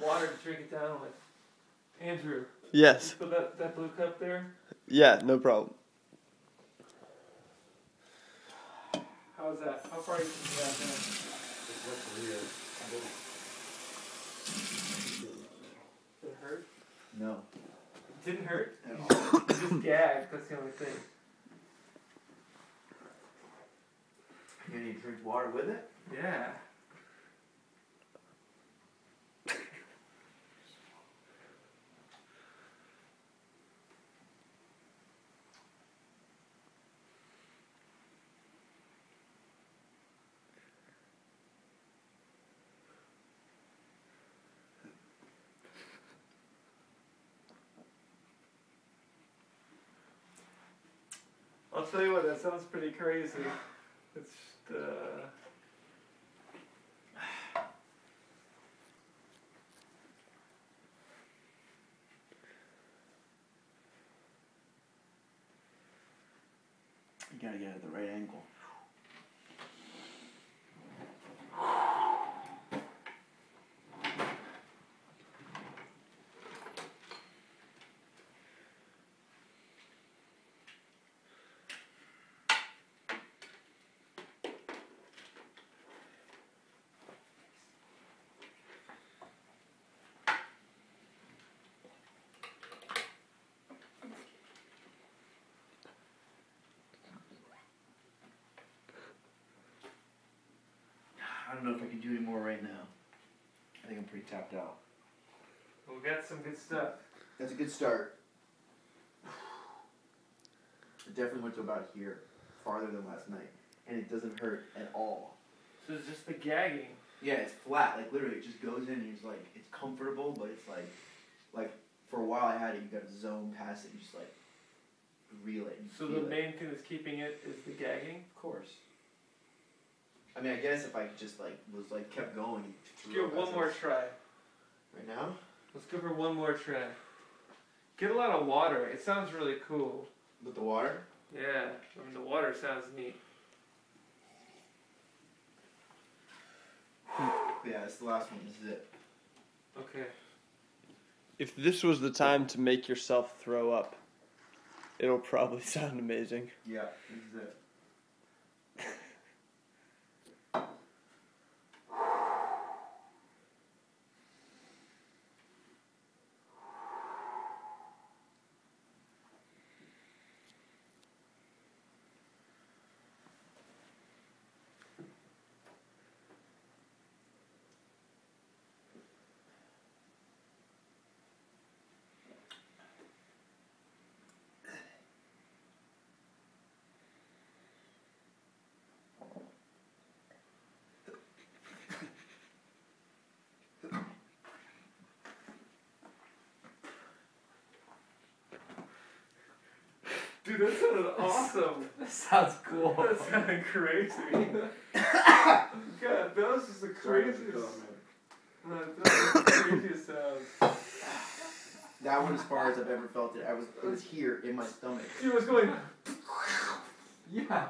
water to drink it down with. Andrew, Yes. put that, that blue cup there. Yeah, no problem. How's that? How far are you from that now? Did it hurt? No. It didn't hurt? At You just, just gagged, that's the only thing. You need to drink water with it? Yeah. Tell you what, that sounds pretty crazy. It's just, uh. You gotta get it at the right angle. I don't know if I can do any more right now. I think I'm pretty tapped out. We got some good stuff. That's a good start. It definitely went to about here, farther than last night, and it doesn't hurt at all. So it's just the gagging. Yeah, it's flat. Like literally, it just goes in. and It's like it's comfortable, but it's like, like for a while I had it. You got to zone past it. You just like reel it. So the it. main thing that's keeping it is the gagging. Of course. I mean, I guess if I just like was like kept going. Give it one more try. Right now. Let's go for one more try. Get a lot of water. It sounds really cool. With the water. Yeah, I mean the water sounds neat. Yeah, it's the last one. This is it. Okay. If this was the time to make yourself throw up, it'll probably sound amazing. Yeah, this Dude, that sounded awesome. That sounds cool. That sounded crazy. God, that was just the craziest. That was the craziest sounds. That went as far as I've ever felt it. I was it was here in my stomach. Dude was going. Yeah.